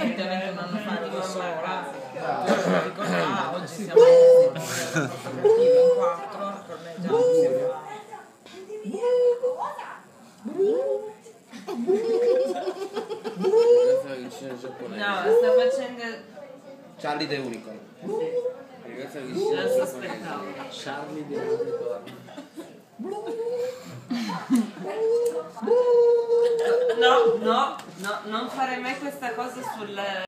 evidentemente non hanno fatto sola. Dico, ah, oggi siamo in quattro a corneggiare. Ragazza vicina giapponese. No, sta facendo... Charlie The Unicorn. Ragazza Non vicina si aspettava. Charlie di Unicorn. No, no, no, non fare mai questa cosa sul...